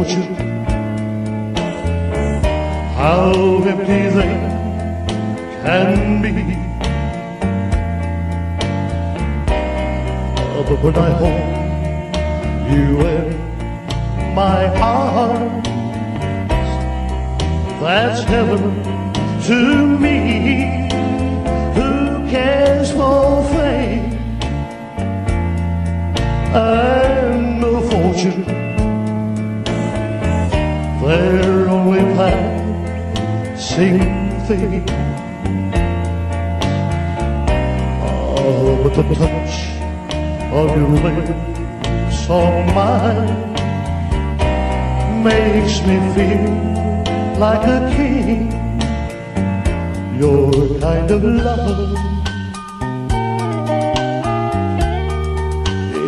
fortune. How empty they can be. But when I hold you in my arms, that's heaven to me. Who cares for fame and a fortune? They're only passing things. Oh, but the touch of your lips on mine makes me feel like a king. Your kind of love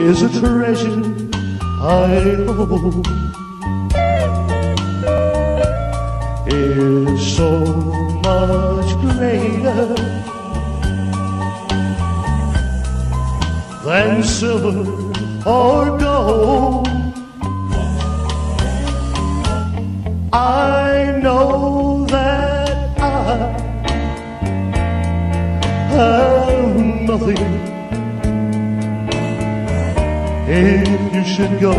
is a treasure I hold. Is so much greater than silver or gold. I know that I have nothing if you should go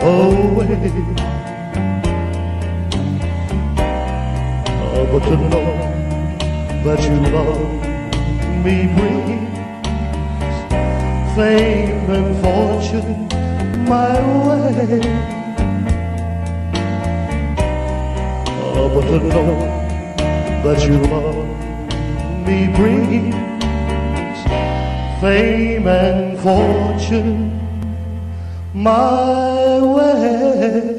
away. But to know that you love me brings fame and fortune my way. Oh, but to know that you love me brings fame and fortune my way.